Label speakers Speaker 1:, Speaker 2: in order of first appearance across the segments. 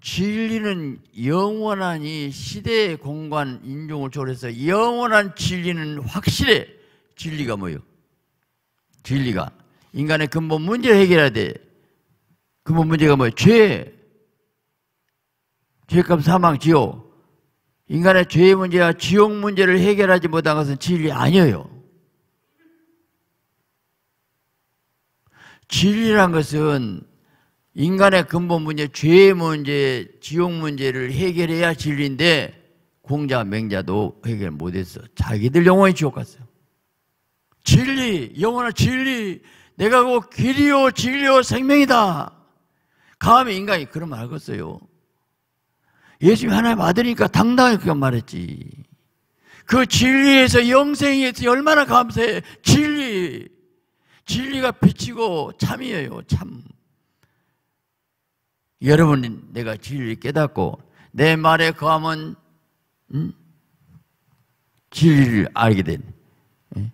Speaker 1: 진리는 영원한 이 시대 공간 인종을 초월해서 영원한 진리는 확실해. 진리가 뭐요? 진리가 인간의 근본 문제를 해결해야 돼. 근본 문제가 뭐예요? 죄. 죄값 사망 지옥. 인간의 죄의 문제와 지옥 문제를 해결하지 못한 것은 진리 아니에요. 진리란 것은 인간의 근본 문제, 죄의 문제, 지옥 문제를 해결해야 진리인데 공자, 맹자도 해결 못했어. 자기들 영원히 지옥 갔어요. 진리, 영원한 진리, 내가 그 길이요, 진리요, 생명이다. 감히 인간이 그런 말 하겠어요. 예수님 하나님 아들이니까 당당히 그렇게 말했지. 그 진리에서 영생에서 얼마나 감사해. 진리. 진리가 비치고 참이에요. 참. 여러분 내가 진리를 깨닫고 내 말에 거하면 음? 진리를 알게 된. 예?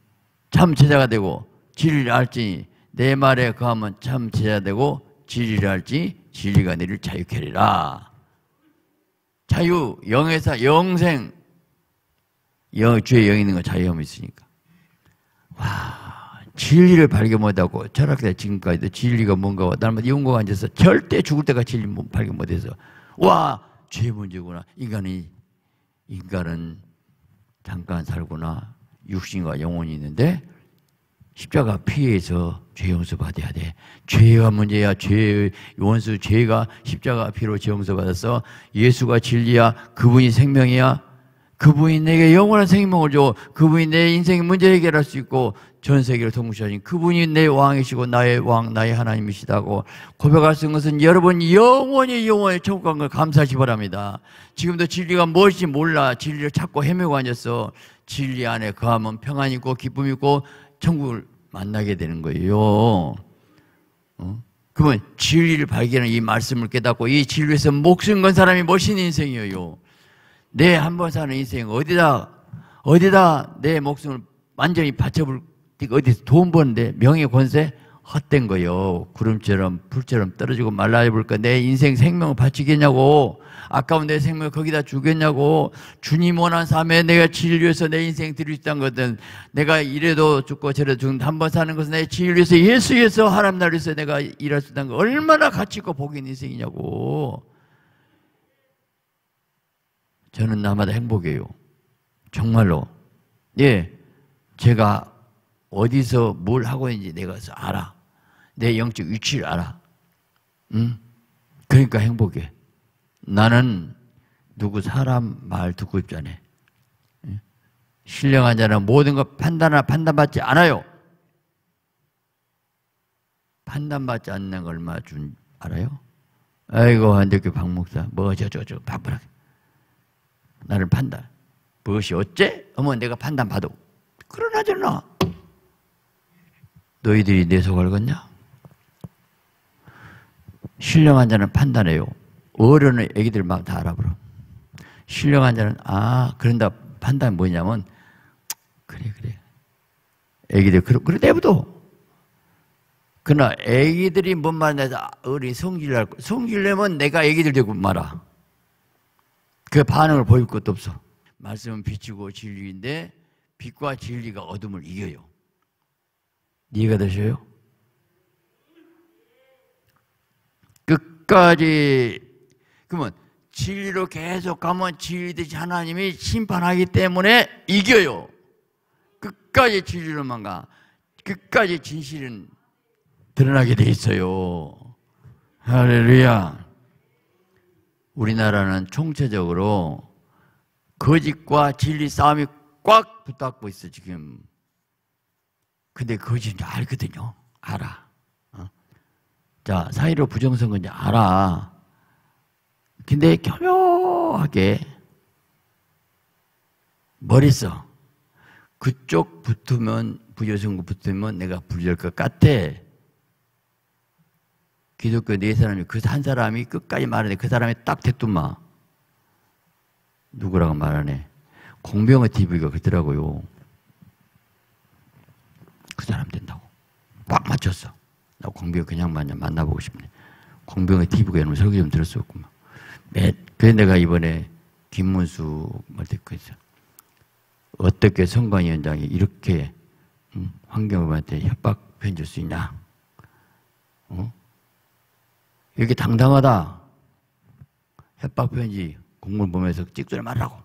Speaker 1: 참 제자가 되고 진리를 알지 내 말에 거하면 참 제자 되고 진리를 알지 진리가 너를 자유케 하리라. 자유, 영에서 영생. 영, 주의 영 있는 거 자유함이 있으니까. 와, 진리를 발견 못하고 철학대 지금까지도 진리가 뭔가 나는 연구가 앉아서 절대 죽을 때가 진리 발견 못해서 와, 죄 문제구나. 인간이, 인간은 잠깐 살구나. 육신과 영혼이 있는데 십자가 피해서 죄 용서 받아야 돼. 죄가 문제야. 죄 원수 죄가 십자가 피로 죄 용서 받았어. 예수가 진리야. 그분이 생명이야. 그분이 내게 영원한 생명을 줘. 그분이 내 인생의 문제 해결할 수 있고 전 세계를 통치하신 그분이 내 왕이시고 나의 왕, 나의 하나님이시다고 고백할 수 있는 것은 여러분 영원히 영원히 천국 간 걸 감사하시 바랍니다. 지금도 진리가 무엇인지 몰라 진리를 찾고 헤매고 앉았어. 진리 안에 거하면 평안 있고 기쁨 있고 천국을 만나게 되는 거예요. 어? 그러면 진리를 발견한 이 말씀을 깨닫고 이 진리에서 목숨 건 사람이 멋있는 인생이에요. 내 한 번 사는 인생 어디다 어디다 내 목숨을 완전히 바쳐볼 어디서 돈 버는데 명예 권세? 헛된 거요. 구름처럼 불처럼 떨어지고 말라버릴까? 내 인생 생명을 바치겠냐고? 아까운 내 생명 거기다 주겠냐고? 주님 원한 삶에 내가 진리해서 내 인생 드릴 수 있다는 것은 내가 이래도 죽고 저래도 죽는데 한 번 사는 것은 내 진리해서 예수 위해서 하나님 나라에서 내가 일할 수 있다는 거 얼마나 가치 있고 있는 인생이냐고 저는 나마다 행복해요 정말로 예 제가 어디서 뭘 하고 있는지 내가 알아 내 영적 위치를 알아 응? 그러니까 행복해 나는 누구 사람 말 듣고 있지 않아. 신령한 자는 모든 것 판단하 판단받지 않아요. 판단받지 않는 걸 얼마 준 알아요? 아이고 한대교 박목사 뭐 저 저 저 바쁘라게 나를 판단 무엇이 어째? 어머 내가 판단받아 그러나 저나 너희들이 내속 알겠냐? 신령한 자는 판단해요. 어른의 애기들 막 다 알아버려. 신령한 자는 아 그런다. 판단이 뭐냐면 그래 그래. 애기들 그래 그래 내부도. 그러나 애기들이 뭔 말인지 어린 성질을 성질 내면 내가 애기들 되고 말아 그 반응을 보일 것도 없어 말씀은 빛이고 진리인데 빛과 진리가 어둠을 이겨요 이해가 되셔요? 끝까지 그러면 진리로 계속 가면 진리듯이 하나님이 심판하기 때문에 이겨요. 끝까지 진리로만 가. 끝까지 진실은 드러나게 돼 있어요. 할렐루야. 우리나라는 총체적으로 거짓과 진리 싸움이 꽉 붙잡고 있어, 지금. 근데 거짓인 줄 알거든요. 알아. 어? 자, 사이로 부정선거인지 알아. 근데 교묘하게 머리서 그쪽 붙으면 부여성구 붙으면 내가 불릴 것 같아. 기독교 네 사람이 그 한 사람이 끝까지 말하네. 그 사람이 딱 대뚱마. 누구라고 말하네. 공병의 TV가 그러더라고요. 그 사람 된다고. 꽉 맞췄어. 나 공병 그냥 만나보고 싶네. 공병의 TV가 이런 설교 좀 들었었구만. 그래서 내가 이번에 김문수 말 듣고 있어. 어떻게 선관위원장이 이렇게 음, 환경부한테 협박 편줄 수 있냐? 어? 이렇게 당당하다. 협박 편지 공문 보면서 찍소리 말라고.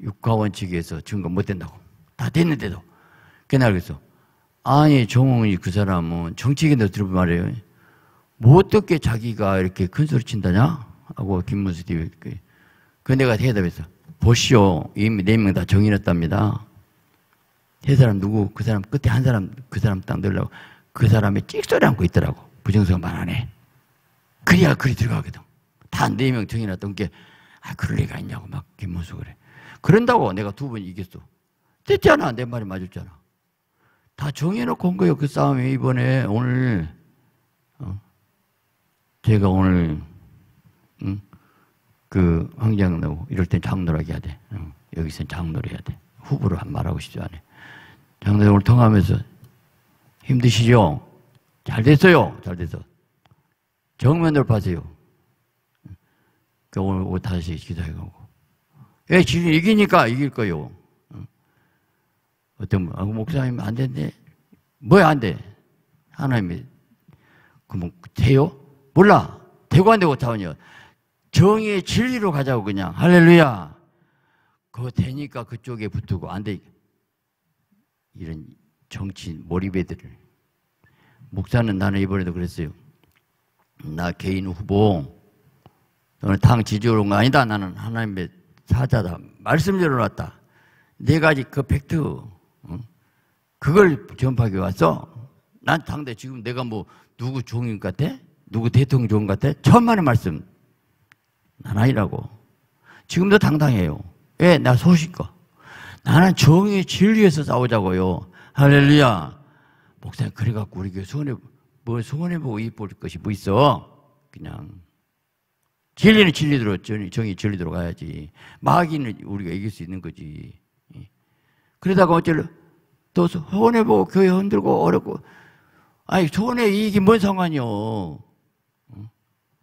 Speaker 1: 육가원 측에서 증거 못 된다고. 다 됐는데도. 그날 그래서 아니 정홍이 그 사람은 정치인도 들어보 말이에요. 뭐 어떻게 자기가 이렇게 큰 소리 친다냐? 하고 김문수 TV 그, 그 내가 대답해서 보시오 이미 네 명 다 정인했답니다. 세 사람 누구 그 사람 끝에 한 사람 그 사람 딱 넣으려고 그 사람이 찍소리 않고 있더라고 부정성 말안 해. 그래야 글이 들어가거든. 다 네 명 정인했던 게 아, 그럴 리가 있냐고 막 김문수 그래. 그런다고 내가 두 번 이겼어. 됐잖아. 내 말이 맞았잖아. 다 정해놓고 온 거예요. 그 싸움이 이번에 오늘 어. 제가 오늘 응? 그 황장 나고 이럴 땐 장로라게 해야 돼. 응. 여기선 장로를 해야 돼. 후보로 한 말하고 싶지 않아. 장로 오늘 통하면서 힘드시죠? 잘 됐어요. 잘 됐어. 정면 돌파하세요. 그 오늘 오후 다시 기도해가고. 예, 지금 이기니까 이길 거요. 어떤 분, 아, 목사님 안 된대. 뭐야, 안 돼? 하나님이, 그뭐 돼요? 몰라. 되고 안 되고 자원이요. 정의의 진리로 가자고 그냥. 할렐루야. 그거 되니까 그쪽에 붙고 안 돼. 이런 정치 몰입애들을. 목사는 나는 이번에도 그랬어요. 나 개인 후보. 너는 당 지지로 온 거 아니다. 나는 하나님의 사자다. 말씀 들어놨다. 네 가지 그 팩트. 그걸 전파하기 왔어. 난 당대 지금 내가 뭐 누구 종인 것 같아? 누구 대통령 종인 것 같아? 천만의 말씀. 난 아니라고. 지금도 당당해요. 왜? 나 소식거. 나는 정의 진리에서 싸우자고요. 할렐루야. 목사님, 그래갖고 우리 교회 소원해, 뭐 소원해보고 이쁠 것이 뭐 있어? 그냥. 진리는 진리대로, 정의 진리대로 가야지. 마귀는 우리가 이길 수 있는 거지. 그러다가 어쩔, 또 소원해보고 교회 흔들고 어렵고, 아니, 소원의 이익이 뭔 상관이요.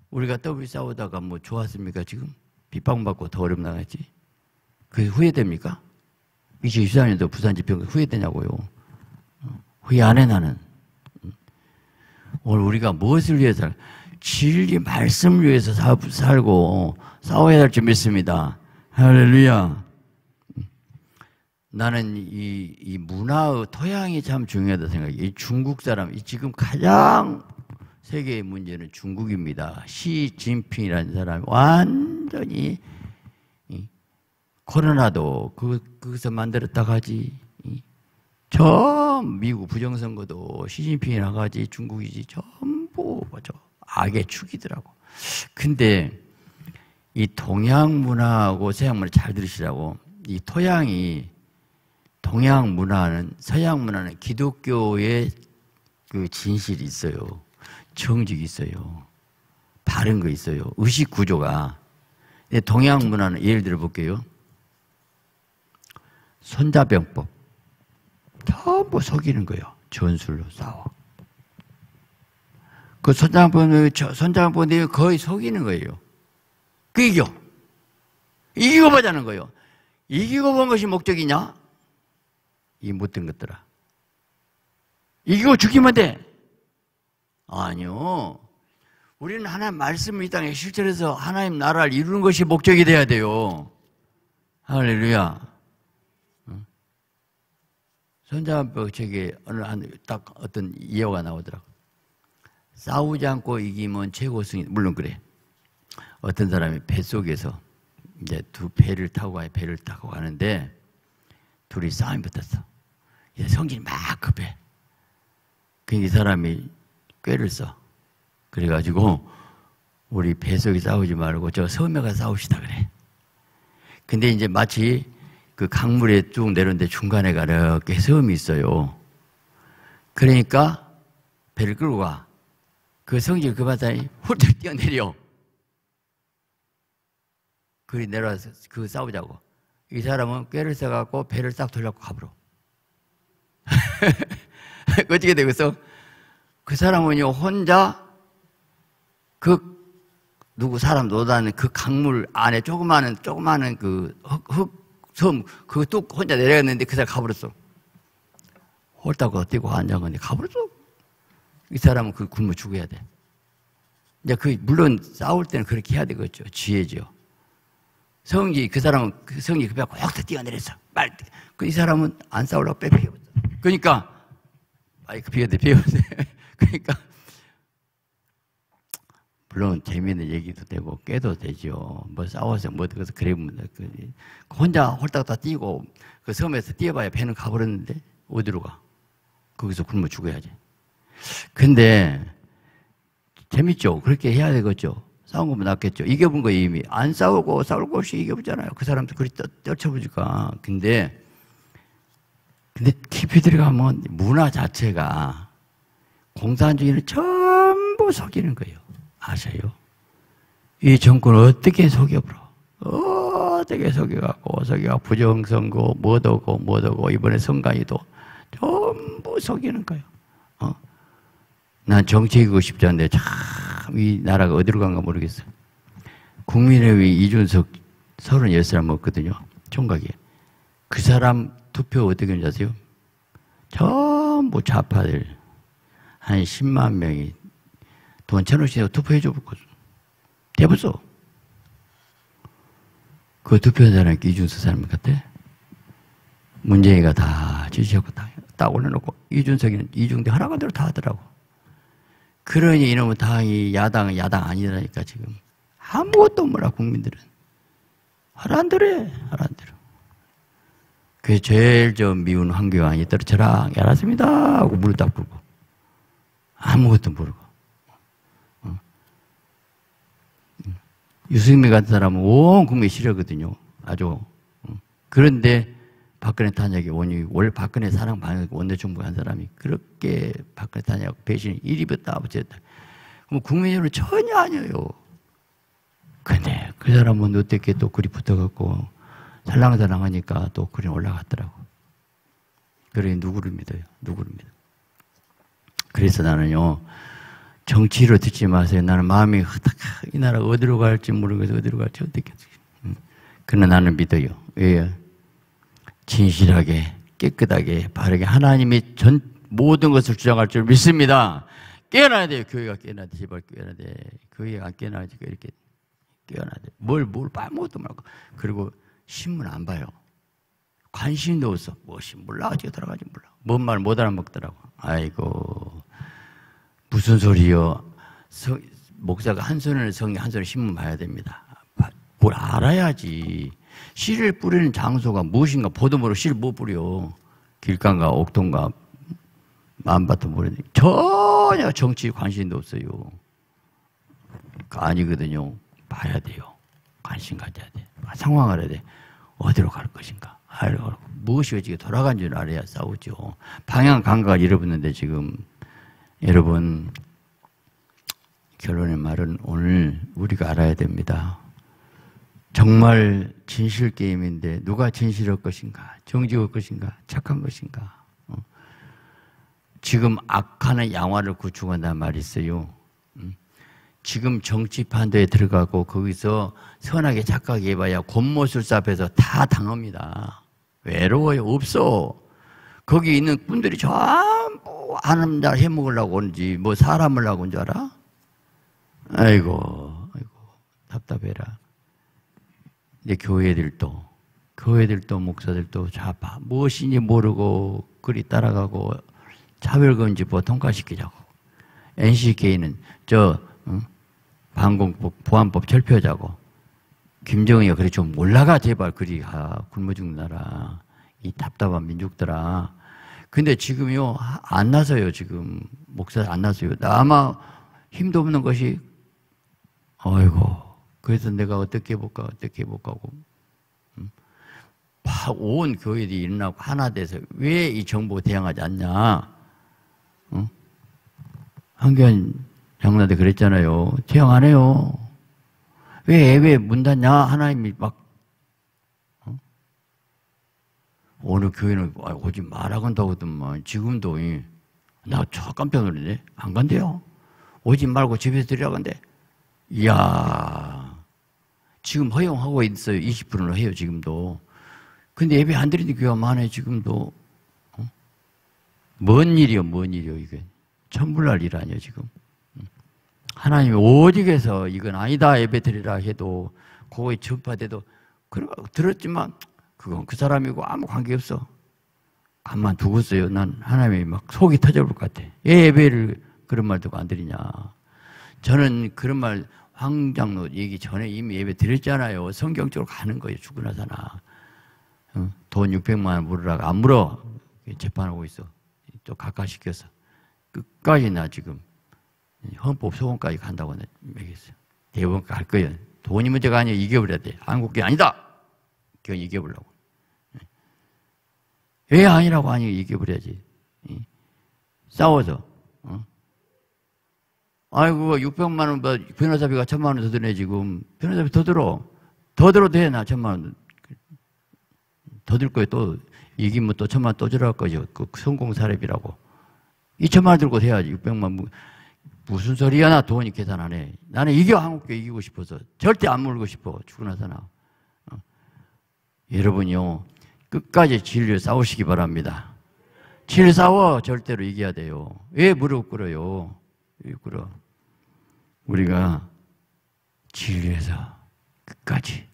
Speaker 1: 우리가 더블 싸우다가 뭐 좋았습니까, 지금? 빗방받고 더 어렵 나가지. 그게 후회됩니까? 2024년도 부산 집회 후회되냐고요. 후회 안 해, 나는. 오늘 우리가 무엇을 위해서, 진리 말씀을 위해서 살고 싸워야 할줄 믿습니다. 할렐루야. 나는 이, 이 문화의 토양이 참 중요하다 생각해. 이 중국 사람, 이 지금 가장 세계의 문제는 중국입니다. 시진핑이라는 사람이 완전히 코로나도 그, 거기서 만들었다 가지. 저 미국 부정선거도 시진핑이라 가지 중국이지 전부 뭐죠 악의 축이더라고. 근데 이 동양 문화하고 서양 문화 잘 들으시라고 이 토양이 동양 문화는 서양 문화는 기독교의 그 진실이 있어요. 정직이 있어요. 바른 거 있어요. 의식 구조가. 동양 문화는 예를 들어 볼게요. 손자병법. 전부 속이는 거예요. 전술로 싸워. 그 손자병법을, 손자병법이 거의 속이는 거예요. 그 이겨. 이기고 보자는 거예요. 이기고 본 것이 목적이냐? 이 못된 것들아. 이기고 죽이면 돼. 아니요. 우리는 하나님 말씀을 이 땅에 실천해서 하나님 나라를 이루는 것이 목적이 돼야 돼요. 할렐루야. 손자병 책에 어느 한 딱 어떤 예화가 나오더라고. 싸우지 않고 이기면 최고 승인. 물론 그래. 어떤 사람이 배 속에서 이제 두 배를 타고 가 배를 타고 가는데 둘이 싸움이 붙었어. 성질이 막 급해. 그이 사람이 꾀를 써. 그래가지고 우리 배속이 싸우지 말고 저 섬에 가 싸웁시다 그래. 근데 이제 마치 그 강물에 쭉 내려오는데 중간에 가렇게 섬이 있어요. 그러니까 배를 끌고 가. 그 성질 그 바다에 훌쩍 뛰어내려. 그리 내려와서 그 싸우자고. 이 사람은 꾀를 써갖고 배를 싹 돌려갖고 가버려. 어떻게 되겠어? 그 사람은요, 혼자 그 누구 사람 노다는 그 강물 안에 조그마한 조그마한 그 흙 섬 그거 뚝 혼자 내려갔는데 그 사람 가버렸어. 홀다고 뛰고 앉아갔는데 가버렸어. 이 사람은 그 굶어 죽어야 돼. 이제 그 물론 싸울 때는 그렇게 해야 되겠죠. 지혜죠. 성기 그 사람은 그 성기 그 배가 꼭 뛰어내렸어. 말. 그 이 사람은 안 싸우려고 빼빼버렸어. 그러니까 아이 그 비어대 비어대. 그러니까 물론 재미있는 얘기도 되고 깨도 되죠. 뭐 싸워서 뭐 그래서 그래 그 혼자 홀딱 다 뛰고 그 섬에서 뛰어봐야 배는 가버렸는데 어디로 가? 거기서 굶어 죽어야지. 근데 재밌죠. 그렇게 해야 되겠죠. 싸운 거면 낫겠죠. 이겨본 거 이미 안 싸우고 싸울 것이 이겨보잖아요. 그 사람도 그리 떨쳐보니까. 근데 근데 깊이 들어가면 문화 자체가 공산주의는 전부 속이는 거예요. 아세요? 이 정권을 어떻게 속여버려? 어떻게 속여갖고 속여가 부정선거 뭐도고 뭐도고 이번에 선관위도 전부 속이는 거예요. 어? 난 정치이고 싶지 않은데 참 이 나라가 어디로 간가 모르겠어요. 국민의회 이준석 36사람 먹거든요. 총각이. 그 사람 투표 어떻게 하는지 아세요? 전부 좌파들 한 10만 명이 돈 천 원씩 투표해 줘봤거든. 대부소. 그 투표한 사람이 이준석 사람 같아? 문재인가 다 지지하고 다, 딱 올려놓고 이준석이는 이중대 하라는 대로 다 하더라고. 그러니 이놈은 당이 야당은 야당 아니라니까 지금. 아무것도 몰라 국민들은. 하라는 대로 해. 하라는 대로. 그게 제일 저 미운 황교안이 떨어져라. 알았습니다. 하고 무릎 딱 꿇고. 아무것도 모르고. 어. 음. 유승민 같은 사람은 온 국민이 싫어거든요. 아주. 어. 그런데 박근혜 탄핵의 원인이 원래 박근혜 사랑 반응 원내정부 한 사람이 그렇게 박근혜 탄핵 배신 1위부터 아버지였다. 그럼 국민여론 전혀 아니에요. 근데 그 사람은 어떻게 또 그리 붙어갖고 살랑살랑 하니까 또 그리 올라갔더라고. 그러니 누구를 믿어요? 누구를 믿어? 그래서 나는요, 정치로 듣지 마세요. 나는 마음이 흐닥, 이 나라 어디로 갈지 모르겠어. 어디로 갈지 어떻게. 응. 그러나 나는 믿어요. 왜? 진실하게 깨끗하게 바르게 하나님이 전 모든 것을 주장할 줄 믿습니다. 깨어나야 돼요. 교회가 깨어나야 돼. 제발 깨어나야 돼. 교회가 안 깨어나야지 이렇게 깨어나야 돼. 뭘, 뭘 아무것도 말고. 그리고 신문 안 봐요. 관심도 없어. 무엇이 몰라. 어떻게 들어가지 몰라. 뭔 말 못 알아먹더라고. 아이고. 무슨 소리요. 성, 목사가 한 손을 성이 한 손을 신문 봐야 됩니다. 뭘 알아야지. 씨를 뿌리는 장소가 무엇인가 보도 모르고 씨를 못 뿌려. 길가인가 옥동가 만바도 모르는 전혀 정치 관심도 없어요. 아니거든요. 봐야 돼요. 관심 가져야 돼. 상황을 해야 돼. 어디로 갈 것인가. 무엇이 어떻게 돌아간 줄 알아야 싸우죠. 방향 감각을 잃어버렸는데 지금 여러분 결론의 말은 오늘 우리가 알아야 됩니다. 정말 진실 게임인데 누가 진실할 것인가, 정직할 것인가, 착한 것인가. 어. 지금 악하는 양화를 구축한다는 말이 있어요. 음. 지금 정치 판도에 들어가고 거기서 선하게 착하게 해봐야 곤모술사 앞에서 다 당합니다. 외로워요. 없어. 거기 있는 분들이 전부 하는 자 해먹으려고 오는지 뭐 사람을 하고 온 줄 알아? 아이고, 아이고, 답답해라. 내 교회들도 교회들도 목사들도 좌파 무엇인지 모르고 그리 따라가고 차별금지법 통과시키자고 NCK는 저 응? 방공법 보안법 철폐하자고 김정은이가 그래 좀 올라가 제발 그리 가 굶어 죽나라 이 답답한 민족들아 근데 지금요 안 나서요 지금 목사 안 나서요 아마 힘도 없는 것이 어이고 그래서 내가 어떻게 해볼까, 어떻게 해볼까 하고, 음? 온 교회들이 일어나고 하나 돼서 왜 이 정부가 대응하지 않냐? 어? 한교안 장로한테 그랬잖아요. 대응 안 해요. 왜, 왜 문 닫냐? 하나님이 막, 어? 어느 교회는 오지 말라고 한다고 하더만, 지금도, 나저 깜짝 놀랐네. 안 간대요. 오지 말고 집에서 들으라고 한대. 이야, 지금 허용하고 있어요. 20%로 해요, 지금도. 근데 예배 안 드리는 교회가 많아요, 지금도. 어? 뭔 일이요, 뭔 일이요, 이게. 천불날 일 아니에요, 지금. 하나님이 오직에서 이건 아니다 예배 드리라 해도 그거에 전파돼도 거 들었지만 그건 그 사람이고 아무 관계없어. 가만 두고서요. 난 하나님이 막 속이 터져볼 것 같아. 왜 예배를 그런 말 듣고 안 드리냐. 저는 그런 말 황장로 얘기 전에 이미 예배 드렸잖아요. 성경적으로 가는 거예요. 죽고 나서나. 어? 돈 600만 원 물으라고 안 물어. 재판하고 있어. 또 각하시켜서. 끝까지 나 지금 헌법 소원까지 간다고 매겼어요. 대법원 갈 거예요. 돈이 문제가 아니에요. 이겨버려야 돼. 한국계 아니다. 그건 이겨보려고. 왜 아니라고 하니 이겨버려야지. 싸워서. 어? 아이고 600만 원뭐 변호사비가 천만 원 더 드네 지금. 변호사비 더 들어. 더 들어도 돼나 천만 원. 더 들 거예요 또 이기면 또 천만 원 또 들어갈 거죠. 그 성공 사례비라고. 2천만 원 들고 해야지 600만 무슨 소리야 나 돈이 계산하네. 나는 이겨 한국교 이기고 싶어서 절대 안 물고 싶어 죽고 나서나. 어. 여러분요 끝까지 진리를 싸우시기 바랍니다. 진리 싸워 절대로 이겨야 돼요. 왜 무릎 꿇어요? 왜 꿇어? 우리가 진리에서 끝까지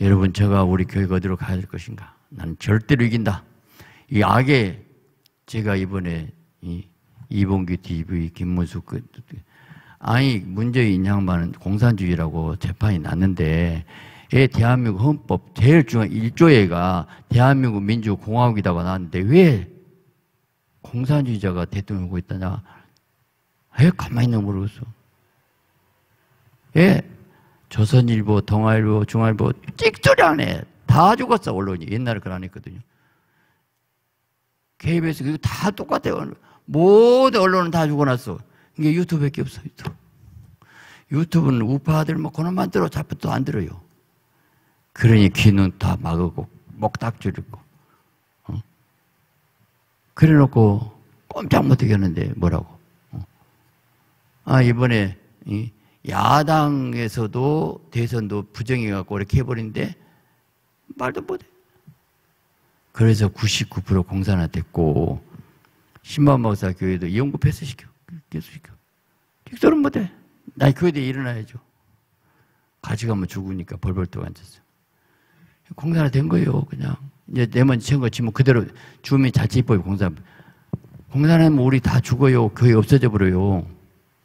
Speaker 1: 여러분 제가 우리 교회가 어디로 가야 될 것인가? 나는 절대로 이긴다. 이 악에 제가 이번에 이 이봉규 TV, 김문수 그 아니 문재인 양반은 공산주의라고 재판이 났는데 왜 대한민국 헌법 제일 중요한 1조에가 대한민국 민주공화국이라고 나왔는데 왜 공산주의자가 대통령 하고 있다냐? 왜 가만히 있는 모르겠어? 왜 조선일보, 동아일보, 중앙일보 찍소리 안 해. 다 죽었어 언론이 옛날에 그안 했거든요. KBS 그거 다 똑같아요. 모든 언론은 다 죽어놨어. 이게 유튜브밖에 없어, 유튜브. 유튜브는 우파들 뭐 그놈만 들어 잡혀도 안 들어요. 그러니 귀는 다 막고 목딱 줄이고 어? 그래 놓고 꼼짝 못하게 하는데 뭐라고 어? 아 이번에 이 야당에서도 대선도 부정해갖고 이렇게 해버린데 말도 못해 그래서 99% 공산화 됐고 신만 목사 교회도 이용구 패스시켜. 개수시켜. 직설은 못해. 나 교회에 일어나야죠. 같이 가면 죽으니까 벌벌 떠 앉았어. 공사가 된 거예요, 그냥. 이제 내만 친거 지면 그대로 주민 자치법이 공사. 공사하면 우리 다 죽어요. 교회 없어져 버려요.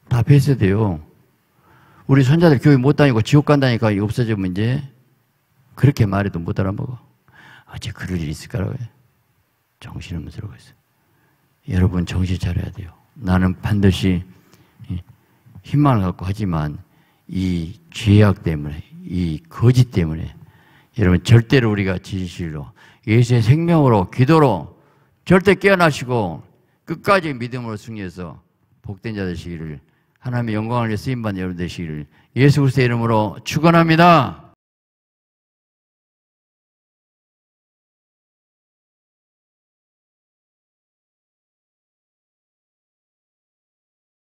Speaker 1: 다 폐쇄돼요. 우리 손자들 교회 못 다니고 지옥 간다니까 없어지면 이제 그렇게 말해도 못 알아먹어. 어째 그럴 일이 있을까라고 해. 정신없는 소리가 있어. 여러분 정신 차려야 돼요. 나는 반드시 희망을 갖고 하지만 이 죄악 때문에 이 거짓 때문에 여러분 절대로 우리가 진실로 예수의 생명으로 기도로 절대 깨어나시고 끝까지 믿음으로 승리해서 복된 자 되시기를 하나님의 영광을 위해 쓰임받는 여러분 되시기를 예수 그리스도의 이름으로 축원합니다.